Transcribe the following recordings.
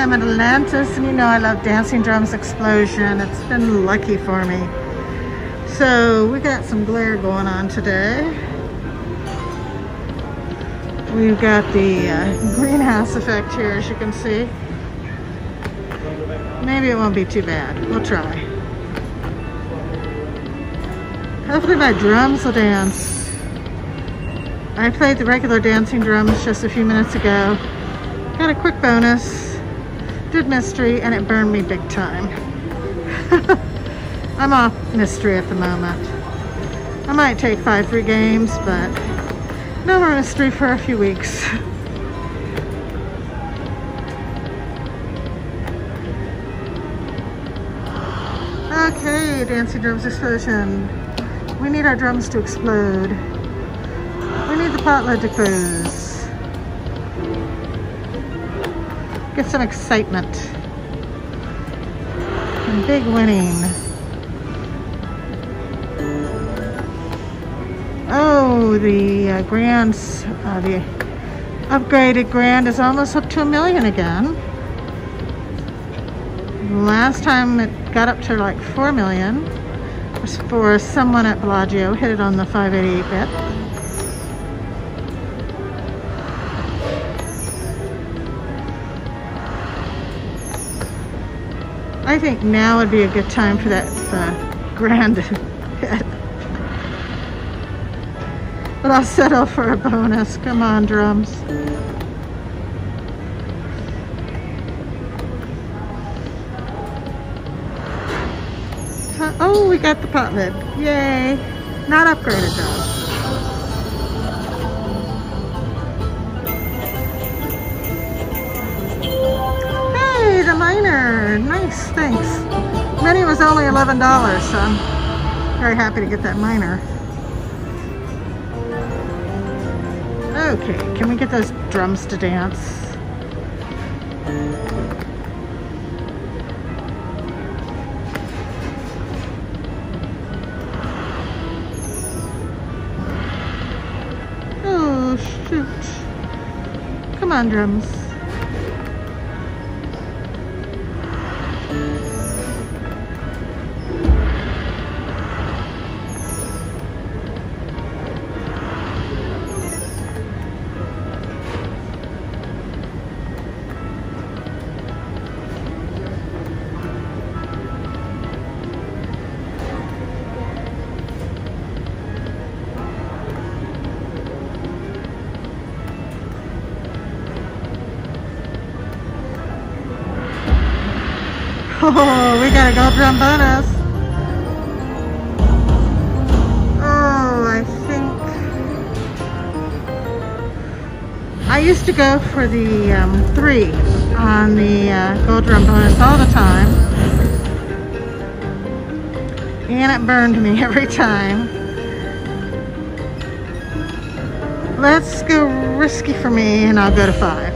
am in Atlantis, and you know I love Dancing Drums Explosion. It's been lucky for me. So we got some glare going on today. We've got the uh, greenhouse effect here, as you can see. Maybe it won't be too bad. We'll try. Hopefully my drums will dance. I played the regular dancing drums just a few minutes ago. Got a quick bonus. Did mystery and it burned me big time. I'm off mystery at the moment. I might take five free games, but no more mystery for a few weeks. Okay, Dancing Drums Explosion. We need our drums to explode. We need the pot lid to close. Get some excitement. And big winning. Oh, the uh, Grand's, uh, the upgraded Grand is almost up to a million again. Last time it got up to like 4 million was for someone at Bellagio, hit it on the 588 bit. I think now would be a good time for that uh, grand. But I'll settle for a bonus. Come on, drums. Oh, we got the pot lid. Yay. Not upgraded though. Thanks. Mini was only $11, so I'm very happy to get that minor. Okay, can we get those drums to dance? Oh, shoot. Come on, drums. Oh, we got a gold drum bonus. Oh, I think... I used to go for the um, three on the uh, gold drum bonus all the time. And it burned me every time. Let's go risky for me and I'll go to five.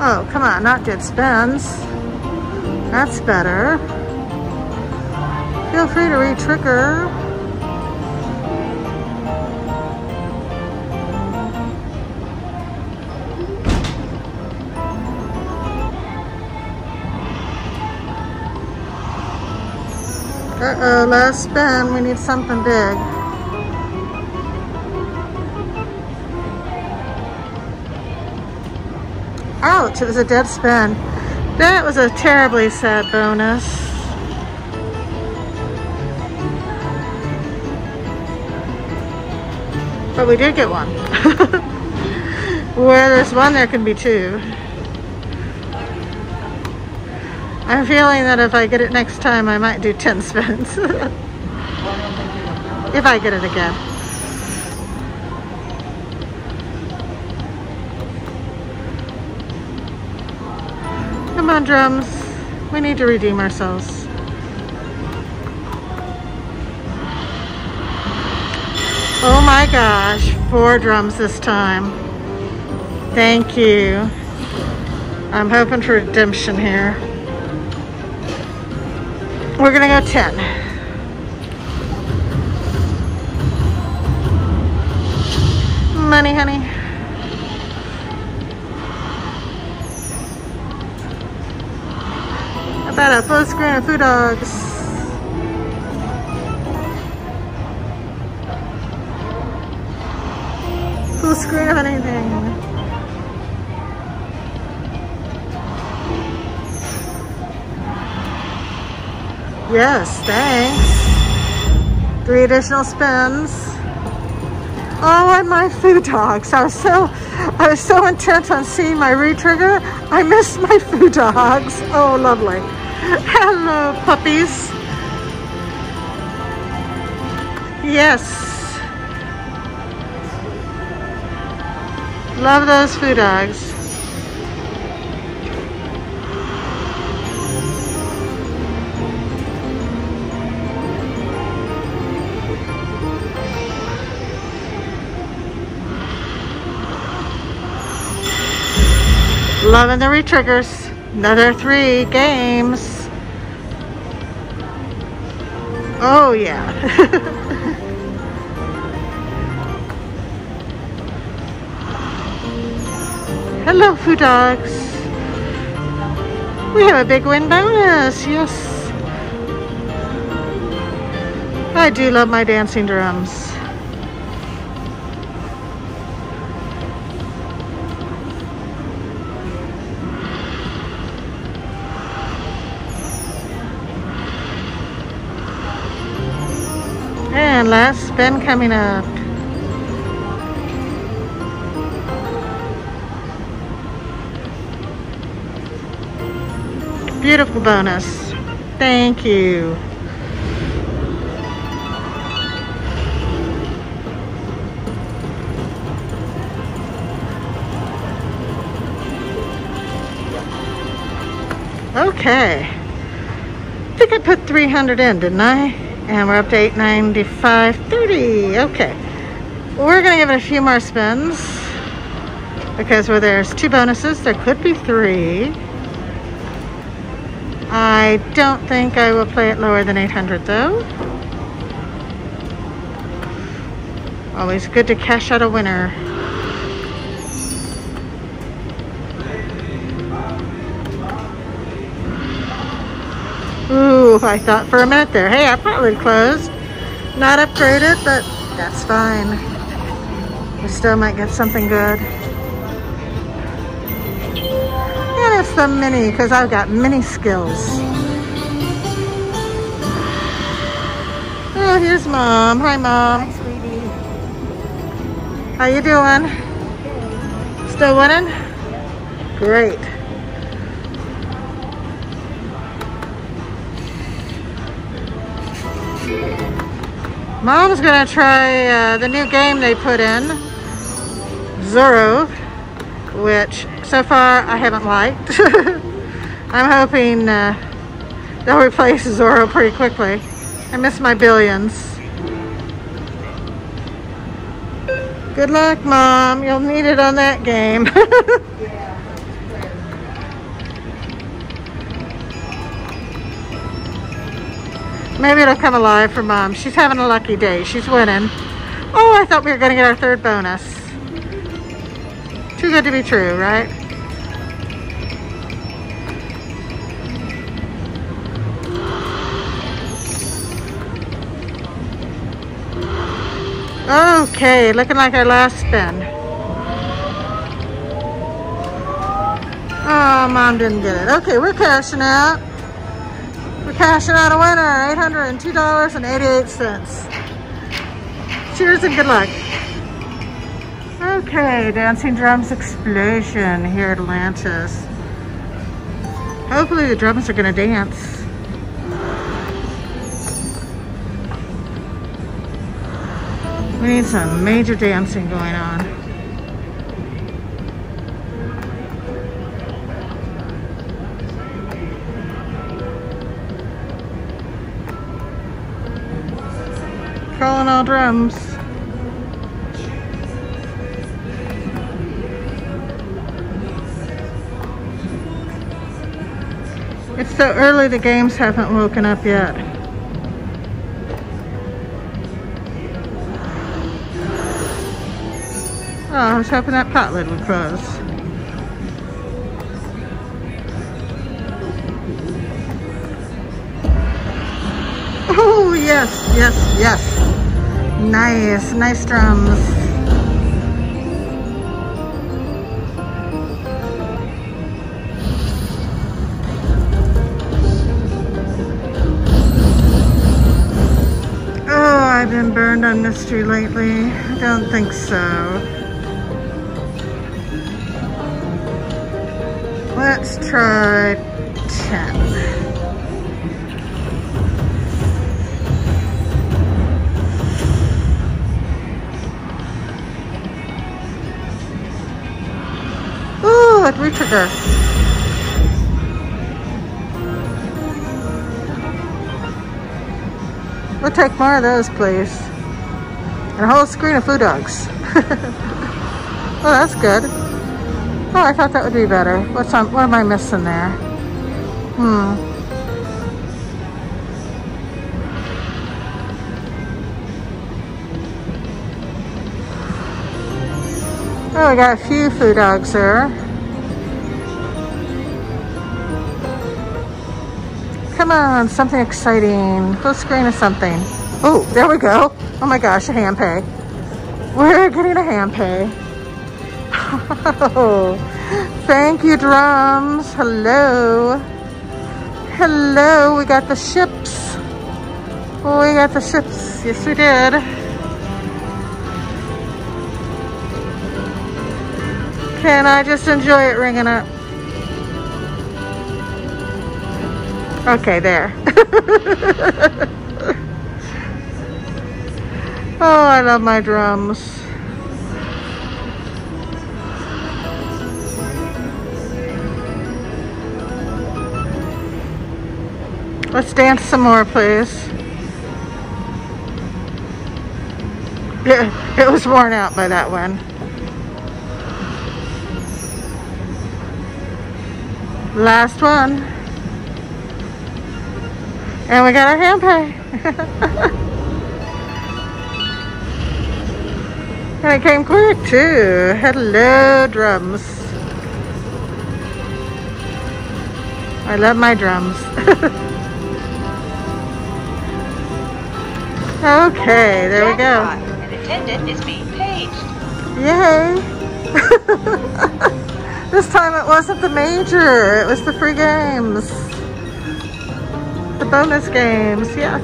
Oh, come on, not dead spins. That's better. Feel free to re-trigger. Uh-oh, last spin. We need something big. Ouch, it was a dead spin. That was a terribly sad bonus. But we did get one. Where there's one, there can be two. I'm feeling that if I get it next time, I might do 10 spins. if I get it again. Come on, drums. We need to redeem ourselves. Oh my gosh, four drums this time. Thank you. I'm hoping for redemption here. We're gonna go 10. money, honey. About a full screen of foo dogs. Full screen of anything. Yes, thanks. Three additional spins. Oh, and my foo dogs. I was so, I was so intent on seeing my retrigger. I missed my foo dogs. Oh, lovely. Hello, puppies. Yes. Love those foo dogs. Loving the retriggers. Another three games. Oh yeah. Hello, foo dogs. We have a big win bonus, yes. I do love my dancing drums. Last spin coming up. Beautiful bonus. Thank you. Okay. I think I put 300 in, didn't I? And we're up to 895.30. Okay. We're going to give it a few more spins. Because where there's two bonuses, there could be three. I don't think I will play it lower than 800 though. Always good to cash out a winner. I thought for a minute there. Hey, I probably closed. Not upgraded, but that's fine. We still might get something good. And it's the mini, because I've got mini skills. Oh, here's mom. Hi, mom. Hi, sweetie. How you doing? Still winning? Great. Mom's gonna try uh, the new game they put in, Zorro, which so far I haven't liked. I'm hoping uh, they'll replace Zorro pretty quickly. I miss my billions. Good luck, Mom. You'll need it on that game. Maybe it'll come alive for mom. She's having a lucky day. She's winning. Oh, I thought we were going to get our third bonus. Too good to be true, right? Okay, looking like our last spin. Oh, mom didn't get it. Okay, we're cashing out. We're cashing out a winner, $802.88. Cheers and good luck. Okay, Dancing Drums Explosion here at Atlantis. Hopefully the drums are gonna dance. We need some major dancing going on. Drums. It's so early the games haven't woken up yet. Oh, I was hoping that pot lid would close. Oh, yes, yes, yes. Nice, nice drums. Oh, I've been burned on mystery lately. I don't think so. Let's try 10. Ooh, a trigger. We'll take more of those, please. And a whole screen of foo dogs. oh, that's good. Oh, I thought that would be better. What's on, what am I missing there? Hmm. Oh, we got a few foo dogs there. Come on, something exciting. Full screen of something. Oh, there we go. Oh my gosh, a hand pay. We're getting a hand pay. Thank you, drums. Hello. Hello, we got the ships. We got the ships. Yes, we did. Can I just enjoy it ringing up? Okay, there. oh, I love my drums. Let's dance some more, please. Yeah, it was worn out by that one. Last one. And we got our hand pay. and it came quick too. Hello drums. I love my drums. okay, there we go. An attendant is being paged. Yay! this time it wasn't the major, it was the free games the bonus games, yes.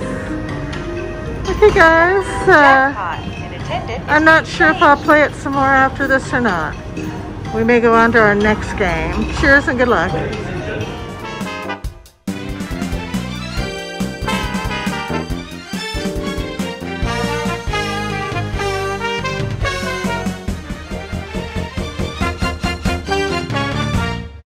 Okay guys, uh, I'm not sure if I'll play it some more after this or not. We may go on to our next game. Cheers and good luck.